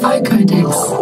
Vollcortex.